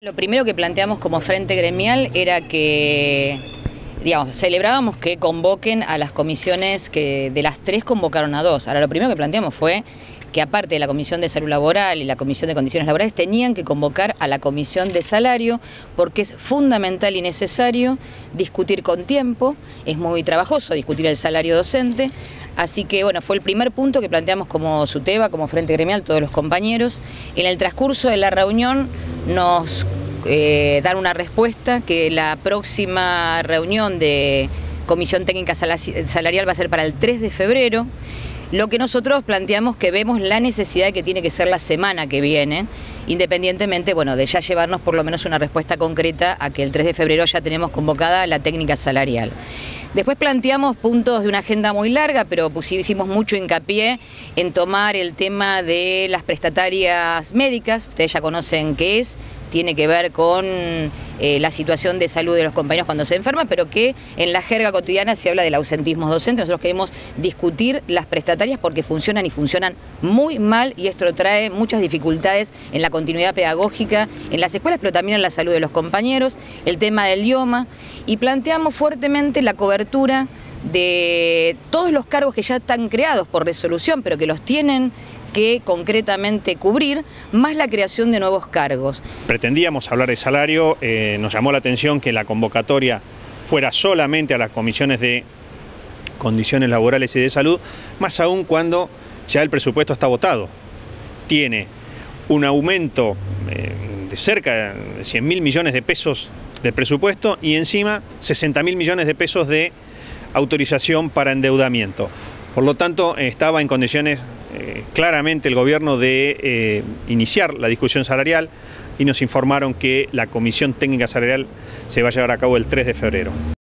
Lo primero que planteamos como frente gremial era que, digamos, celebrábamos que convoquen a las comisiones que de las tres convocaron a dos. Ahora, lo primero que planteamos fue que aparte de la Comisión de Salud Laboral y la Comisión de Condiciones Laborales, tenían que convocar a la Comisión de Salario porque es fundamental y necesario discutir con tiempo, es muy trabajoso discutir el salario docente, Así que bueno, fue el primer punto que planteamos como SUTEBA, como Frente Gremial, todos los compañeros. En el transcurso de la reunión nos eh, dan una respuesta que la próxima reunión de Comisión Técnica Salarial va a ser para el 3 de febrero. Lo que nosotros planteamos que vemos la necesidad que tiene que ser la semana que viene, independientemente, bueno, de ya llevarnos por lo menos una respuesta concreta a que el 3 de febrero ya tenemos convocada la técnica salarial. Después planteamos puntos de una agenda muy larga, pero hicimos mucho hincapié en tomar el tema de las prestatarias médicas, ustedes ya conocen qué es, tiene que ver con eh, la situación de salud de los compañeros cuando se enferman, pero que en la jerga cotidiana se habla del ausentismo docente. Nosotros queremos discutir las prestatarias porque funcionan y funcionan muy mal y esto trae muchas dificultades en la continuidad pedagógica en las escuelas, pero también en la salud de los compañeros, el tema del idioma y planteamos fuertemente la cobertura de todos los cargos que ya están creados por resolución, pero que los tienen que concretamente cubrir, más la creación de nuevos cargos. Pretendíamos hablar de salario, eh, nos llamó la atención que la convocatoria fuera solamente a las comisiones de condiciones laborales y de salud, más aún cuando ya el presupuesto está votado. Tiene un aumento eh, de cerca de 100 mil millones de pesos de presupuesto y encima 60 mil millones de pesos de autorización para endeudamiento. Por lo tanto, estaba en condiciones eh, claramente el gobierno de eh, iniciar la discusión salarial y nos informaron que la Comisión Técnica Salarial se va a llevar a cabo el 3 de febrero.